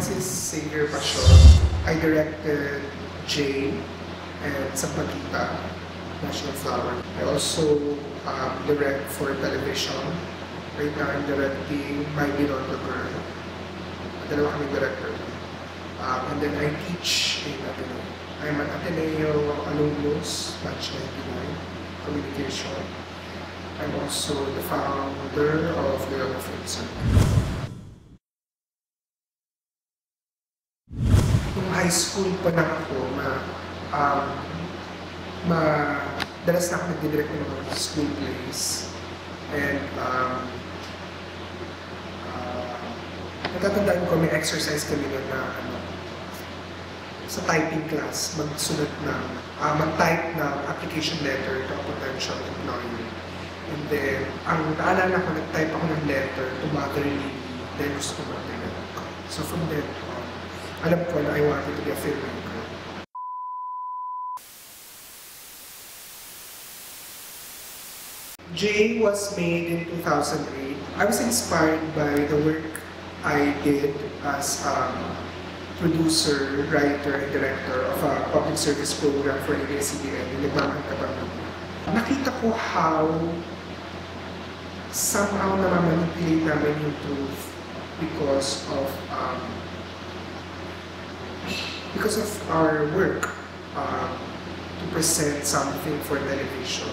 Xavier Passion. I directed Jay and Sampagita, National Flower. I also um, direct for television. Right now, I'm directing My Binondo Girl. Dalawa kami director. Um, and then I teach in Ateneo. I'm an Ateneo alumnus, batch 99, communication. I'm also the founder of the high school pa lang ako, ma, um, ma, dalas na ako nagdidirect ng mga school plays. And, um, uh, natatandaan ko may exercise kami nun na, ano, sa typing class, magsulat ng, uh, mag-type ng application letter to a potential employer. And then, ang naalala ko, nag-type ako ng letter to Mother Lily, then gusto ko mag-direct. So from then alam ko na I wanted to be a filmmaker. Jay was made in 2008. I was inspired by the work I did as a producer, writer, and director of a public service program for ABS-CBN in Libangan, Kabangan. Nakita ko how somehow namamanipulate namin yung truth because of um, because of our work um, to present something for television.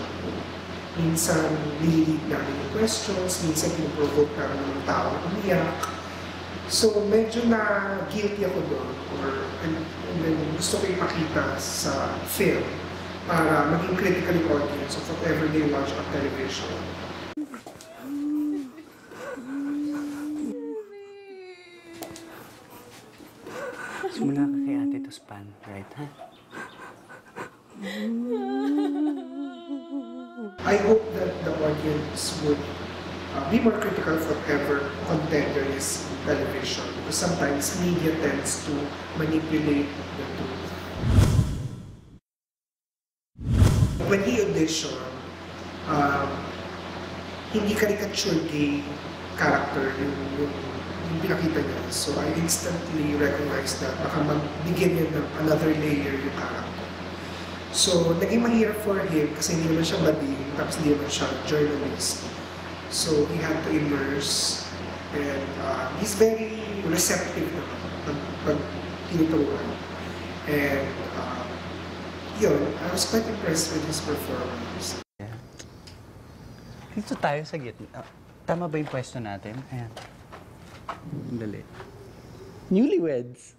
Minsan, nililid namin yung questions, minsan pinoprovoke namin yung tao, umiyak. So, medyo na guilty ako doon or and, and then gusto ko ipakita sa film para maging critical yung audience of whatever they watch on television. Simula ka kay ate to span, right, ha? I hope that the audience would uh, be more critical of whatever content there is television because sometimes media tends to manipulate the truth. When he auditioned, um, hindi caricature gay character yung, yung, yung pinakita niya. So I instantly recognized that baka magbigyan niya ng another layer yung character. So, naging mahirap for him kasi hindi naman siya bading, tapos hindi naman siya journalist. So, he had to immerse and uh, he's very receptive naman pag, pag tinuturuan. And uh, yun, I was quite impressed with his performance. Dito tayo sa gitna. Tama ba yung pwesto natin? Ayan. Dali. Newlyweds.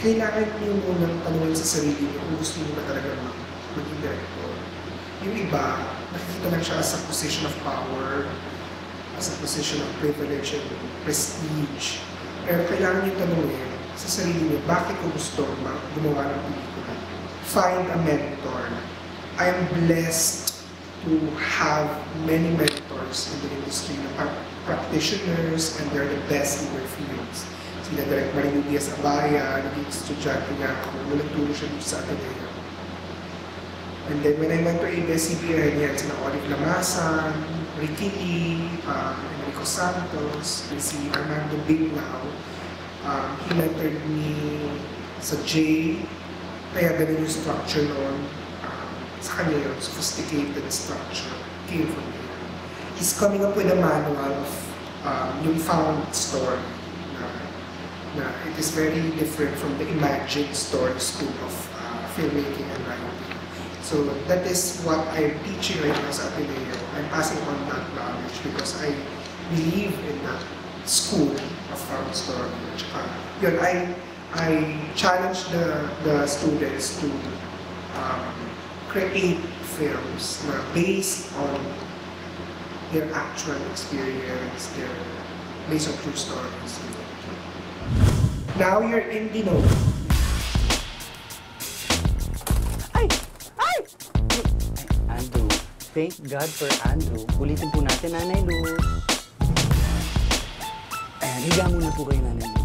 Kailangan niyo munang tanungin sa sarili niyo kung gusto niyo ba talaga mag maging director. Yung iba, nakikita lang siya as a position of power, as a position of privilege and prestige. Pero kailangan niyo tanungin sa sarili niyo, bakit ko gusto ma- gumawa ng pelikula? Find a mentor. I'm blessed to have many mentors in the industry na pra- practitioners and they're the best in their fields. Sila Direct Marino Diaz Abaya, naging estudyante niya ako, nagturo siya dito sa Ateneo. And then when I went to ABS-CBN, yan sila Olive Lamasan, Ricky Lee, um, Enrico Santos, and si Armando Biglao. Um, he mentored me sa J, kaya ganun yung structure noon. Yun, sophisticated structure came from him. He's coming up with a manual of um, found story na, na it is very different from the imagined story school of uh, filmmaking and writing. So that is what I'm teaching right now Ateneo. I'm passing on that knowledge because I believe in that school of found story. Tsaka, yun, I, I challenge the, the students to um, create films na based on their actual experience, their based on true stories. Now you're in the know. Ay! Ay! Andrew. Thank God for Andrew. Ulitin po natin, Nanay Luz. Ayan, higa muna po kayo, Nanay Luz.